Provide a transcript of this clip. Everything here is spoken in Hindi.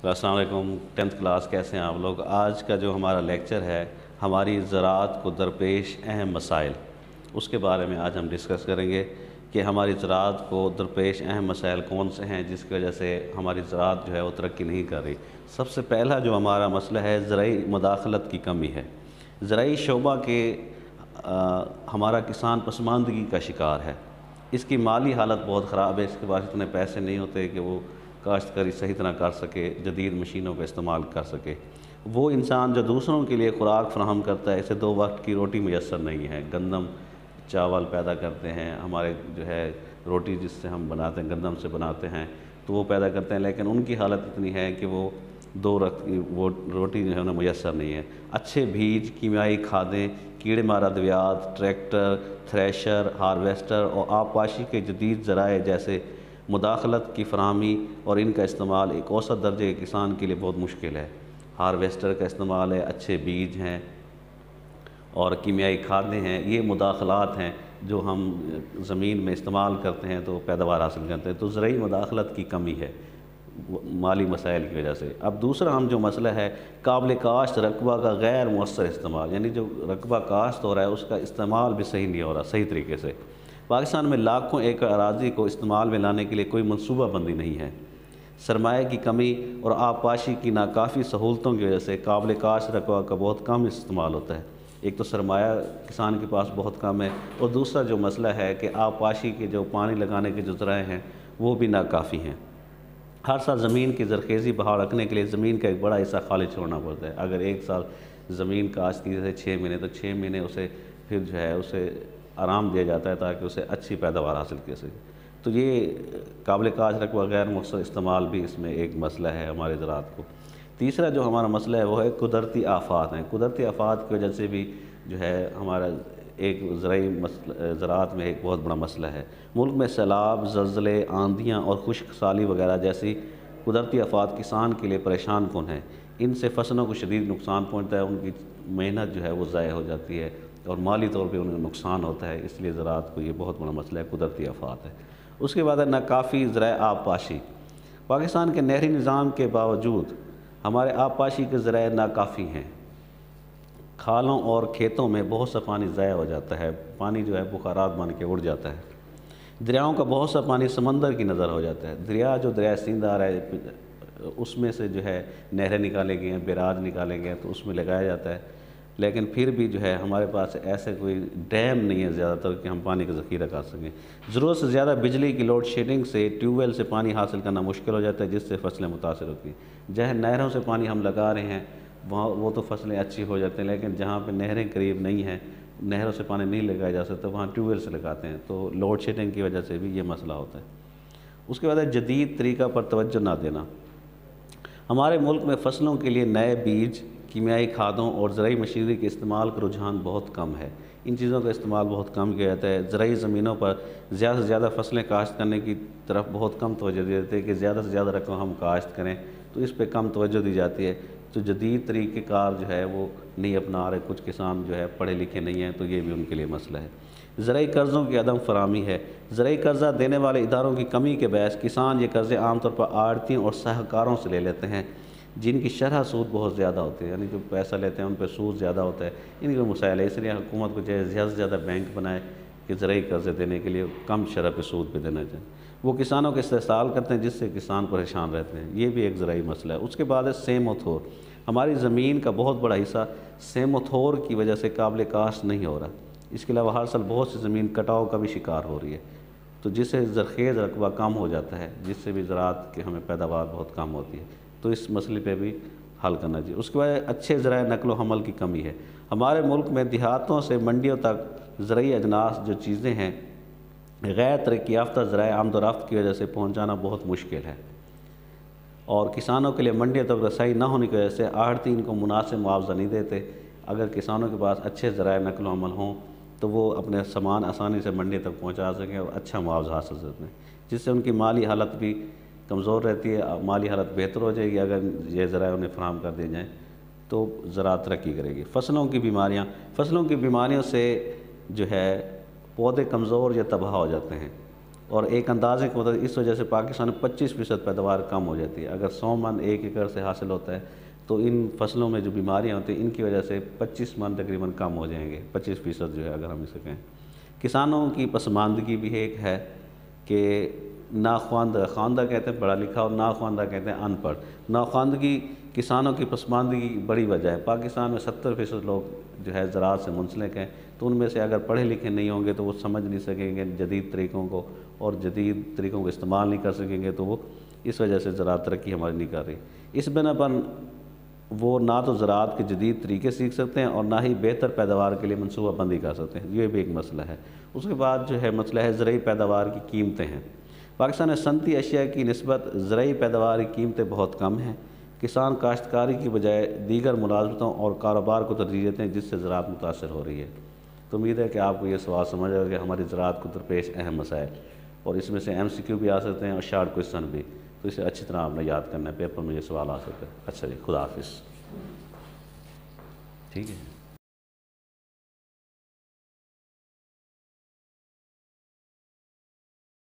असलम टेंथ क्लास कैसे हैं आप लोग? आज का जो हमारा लेक्चर है हमारी ज़रात को दरपेश अहम मसाइल। उसके बारे में आज हम डिस्कस करेंगे कि हमारी ज़रात को दरपेश अहम मसाइल कौन से हैं जिसकी वजह से हमारी ज़रात जो है वो तरक्की नहीं कर रही। सबसे पहला जो हमारा मसला है ज़रूरी मदाखलत की कमी है। ज़रूरी शोबा के आ, हमारा किसान पसमानदगी का शिकार है। इसकी माली हालत बहुत ख़राब है इसके पास इतने पैसे नहीं होते कि वो काश्तकारी सही तरह कर सके, जदीद मशीनों का इस्तेमाल कर सके। वो इंसान जो दूसरों के लिए खुराक फ्राहम करता है, इसे दो वक्त की रोटी मैसर नहीं है। गंदम चावल पैदा करते हैं, हमारे जो है रोटी जिससे हम बनाते हैं, गंदम से बनाते हैं तो वो पैदा करते हैं, लेकिन उनकी हालत इतनी है कि वो दो रक्त वो रोटी जो है उन्हें मैसर नहीं है। अच्छे बीज, कीमियाई खादें, कीड़े मार अद्वियात ट्रैक्टर, थ्रेशर, हारवेस्टर और आबपाशी के जदीद ज़राए जैसे मुदाखलत की फरहमी और इनका इस्तेमाल एक औसत दर्जे के किसान के लिए बहुत मुश्किल है। हारवेस्टर का इस्तेमाल है, अच्छे बीज हैं और कीमियाई खादें हैं, ये मुदाखलात हैं जो हम ज़मीन में इस्तेमाल करते हैं तो पैदावार हासिल करते हैं। तो ज़रूरी मुदाखलत की कमी है माली मसाइल की वजह से। अब दूसरा हम जो मसला है, काबिल काश्त रकबा का गैर मौसर इस्तेमाल, यानी जो रकबा काश्त हो रहा है, उसका इस्तेमाल भी सही नहीं हो रहा, सही तरीके से। पाकिस्तान में लाखों एकड़ अराजी को इस्तेमाल में लाने के लिए कोई मनसूबा बंदी नहीं है। सरमाए की कमी और आबपाशी की नाकाफ़ी सहूलतों की वजह से काबिल काश रकबा का बहुत कम इस्तेमाल होता है। एक तो सरमाया किसान के पास बहुत कम है और दूसरा जो मसला है कि आबपाशी के जो पानी लगाने के जो ज़राए हैं, वो भी नाकाफ़ी हैं। हर साल ज़मीन की जरखेज़ी बहाव रखने के लिए ज़मीन का एक बड़ा हिस्सा खाली छोड़ना पड़ता है। अगर एक साल ज़मीन काश्त जैसे छः महीने तो छः महीने उसे फिर जो है, उसे आराम दिया जाता है ताकि उसे अच्छी पैदावार हासिल कर सके। तो ये काबिल काज रकबा गैर मकसद इस्तेमाल भी इसमें एक मसला है हमारे ज़रात को। तीसरा जो हमारा मसला है, वो है कुदरती आफात हैं। कुदरती आफात की वजह से भी जो है हमारा एक ज़रूरी ज़रात में एक बहुत बड़ा मसला है। मुल्क में सैलाब, जल्ज़ले, आंधियाँ और खुश्क साली वगैरह जैसी कुदरती आफात किसान के लिए परेशान कौन है? इनसे फ़सलों को शदीद नुकसान पहुँचता है, उनकी मेहनत जो है वो ज़ाय हो जाती है। और माली तौर पर उन्हें नुकसान होता है, इसलिए ज़रात को ये बहुत बड़ा मसला है, कुदरती आफात है। उसके बाद है नाकाफ़ी ज़रा आबपाशी। पाकिस्तान के नहरी निज़ाम के बावजूद हमारे आबपाशी के ज़रा नाकाफ़ी हैं। खालों और खेतों में बहुत सा पानी ज़ाया हो जाता है, पानी जो है बुखारात बन के उड़ जाता है। दरियाओं का बहुत सा पानी समंदर की नज़र हो जाता है। दरिया, जो दरिया सिंध आ रहा है, उसमें से जो है नहरें निकाले गए हैं, बेराज निकाले गए हैं तो उसमें लगाया जाता है। लेकिन फिर भी जो है हमारे पास ऐसे कोई डैम नहीं है ज़्यादातर कि हम पानी का ज़ख़ीरा कर सकें। ज़रूरत से ज़्यादा बिजली की लोड शेडिंग से ट्यूबवेल से पानी हासिल करना मुश्किल हो जाता है, जिससे फ़सलें मुतासर होती हैं। जहाँ नहरों से पानी हम लगा रहे हैं, वहाँ वो तो फ़सलें अच्छी हो जाती हैं, लेकिन जहाँ पर नहरें करीब नहीं हैं, नहरों से पानी नहीं लगाया जा सकता, वहाँ ट्यूबवेल से लगाते हैं। तो लोड शेडिंग की वजह से भी ये मसला होता है। उसके बाद जदीद तरीका पर तवज्जो ना देना। हमारे मुल्क में फ़सलों के लिए नए बीज कीमियाई खादों और ज़रूरी मशीनरी के इस्तेमाल का रुझान बहुत कम है। इन चीज़ों का इस्तेमाल बहुत कम किया जाता है। ज़रूरी ज़मीनों पर ज़्यादा से ज़्यादा फ़सलें काश्त करने की तरफ़ बहुत कम तोज्जो दी जाती है कि ज़्यादा से ज़्यादा रकम हम काश्त करें तो इस पर कम तोज्जो दी जाती है। तो जदीद तरीक़ेकार जो है वो नहीं अपना रहे, कुछ किसान जो है पढ़े लिखे नहीं हैं तो ये भी उनके लिए मसला है। ज़रूरी कर्ज़ों की अदम फरहमी है। ज़रूरी कर्ज़ा देने वाले इदारों की कमी के बहस किसान ये कर्ज़े आमतौर पर आड़तियों और सहकारों से ले लेते हैं। जिनकी शरह सूद बहुत ज़्यादा होती है, यानी जो पैसा लेते हैं, उन पर सूद ज़्यादा होता है। इनके मसाइल है, इसलिए हुकूमत को ज़्यादा से ज़्यादा बैंक बनाए, कि ज़रूरी कर्ज़े देने के लिए कम शरह पे सूद पे देना चाहिए। वो किसानों के इस्तेसाल करते हैं, जिससे किसान परेशान रहते हैं। ये भी एक ज़रूरी मसला है। उसके बाद है सेमोथोर। हमारी ज़मीन का बहुत बड़ा हिस्सा सेमोथोर की वजह से काबिल काश्त नहीं हो रहा। इसके अलावा हर साल बहुत सी ज़मीन कटाव का भी शिकार हो रही है। तो जिससे जरखेज़ रकबा कम हो जाता है, जिससे भी ज़रात की हमें पैदावार बहुत कम होती है। तो इस मसले पे भी हल करना चाहिए। उसके बाद अच्छे ज़रा नकलो हमल की कमी है। हमारे मुल्क में देहातों से मंडियों तक ज़रूरी अजनास जो चीज़ें हैं, गैर तरक्की याफ्ता ज़रा आमदोरफ्त की वजह से पहुँचाना बहुत मुश्किल है। और किसानों के लिए मंडियों तक रसाई ना होने की वजह से आढ़ती इनको मुनासिब मुआवजा नहीं देते। अगर किसानों के पास अच्छे ज़रा नकल अमल हों तो वो अपने सामान आसानी से मंडी तक पहुँचा सकें और अच्छा मुआवजा हासिल हैं जिससे उनकी माली हालत भी कमज़ोर रहती है माली हालत बेहतर हो जाएगी, अगर ये ज़रा उन्हें फ्राहम कर दिए जाएँ तो ज़रा तरक्की करेगी। फ़सलों की बीमारियाँ, फ़सलों की बीमारियों से जो है, पौधे कमज़ोर या तबाह हो जाते हैं। और एक अंदाजे को मतलब इस वजह से पाकिस्तान में पच्चीस फ़ीसद पैदावार कम हो जाती है। अगर सौ मन एक एकड़ से हासिल होता है तो इन फ़सलों में जो बीमारियाँ होती हैं, इनकी वजह से पच्चीस मन तकरीबन कम हो जाएँगे। पच्चीस फ़ीसद जो है, अगर हम इसे कहें। किसानों की पसमानदगी भी एक है कि नाख्वानदा खानदा कहते हैं पढ़ा लिखा और नाख्वानदा कहते हैं अनपढ़। नाख्वानदगी किसानों की पसमानदगी बड़ी वजह है। पाकिस्तान में सत्तर फ़ीसद लोग जो है ज़रात से मुंसलिक हैं तो उनमें से अगर पढ़े लिखे नहीं होंगे तो वो समझ नहीं सकेंगे जदीद तरीक़ों को और जदीद तरीक़ों को इस्तेमाल नहीं कर सकेंगे तो वो इस वजह से ज़रात तरक्की हमारी नहीं कर रही। इस बिना पर वो ना तो ज़रात के जदीद तरीके सीख सकते हैं और ना ही बेहतर पैदावार के लिए मनसूबाबंदी कर सकते हैं। ये भी एक मसला है। उसके बाद जो है मसला है ज़रूरी पैदावार की कीमतें हैं। पाकिस्तान में सनती अशिया की नस्बत ज़रूरी पैदावार की कीमतें बहुत कम हैं। किसान काश्तकारी की बजाय दीगर मुलाजमतों और कारोबार को तरजीह देते हैं, जिससे ज़रात मुतासर हो रही है। तो उम्मीद है कि आपको ये सवाल समझ आएगा कि हमारी ज़रात को दरपेश अहम मसाइल और इसमें से एम सी क्यू भी आ सकते हैं और शार्ट क्वेश्चन भी। तो इसे अच्छी तरह आपने याद करना है, पेपर में ये सवाल आ सकते हैं। अच्छा जी खुदा हाफिज़ ठीक है।